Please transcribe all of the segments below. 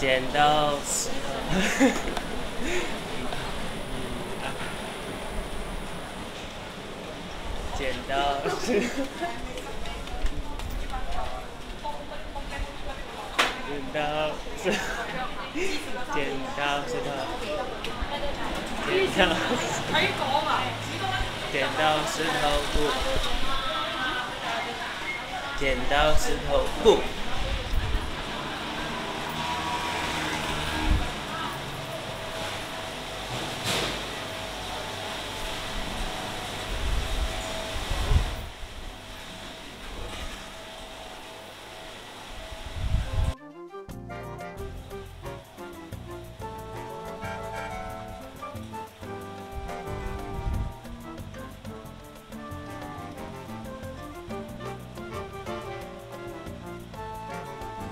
剪刀石头，剪刀石，剪刀石，剪刀石头，剪刀，剪刀石头布，剪刀石头布。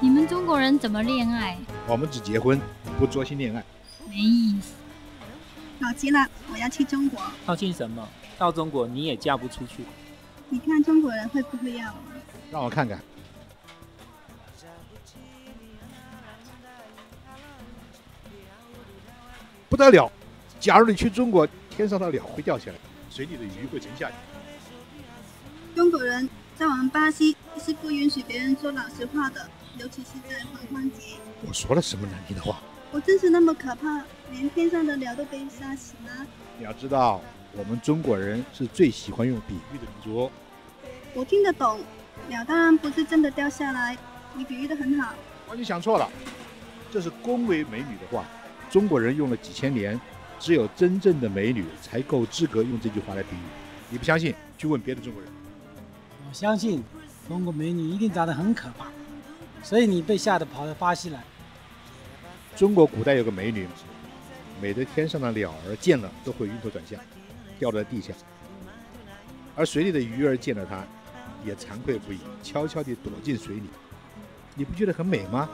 你们中国人怎么恋爱？我们只结婚，不作性恋爱。没意思。好极了，我要去中国。高兴什么？到中国你也嫁不出去。你看中国人会不会要我？让我看看。不得了！假如你去中国，天上的鸟会掉下来，水里的鱼会沉下去。中国人在我们巴西是不允许别人说老实话的，尤其是在狂欢节。我说了什么难听的话？我真是那么可怕，连天上的鸟都被杀死了。你要知道，我们中国人是最喜欢用比喻的民族哦。我听得懂，鸟当然不是真的掉下来，你比喻的很好。完全想错了，这是恭维美女的话。中国人用了几千年，只有真正的美女才够资格用这句话来比喻。你不相信，去问别的中国人。我相信，中国美女一定长得很可怕，所以你被吓得跑到巴西来。中国古代有个美女，美得天上的鸟儿见了都会晕头转向，掉在地下；而水里的鱼儿见了她，也惭愧不已，悄悄地躲进水里。你不觉得很美吗？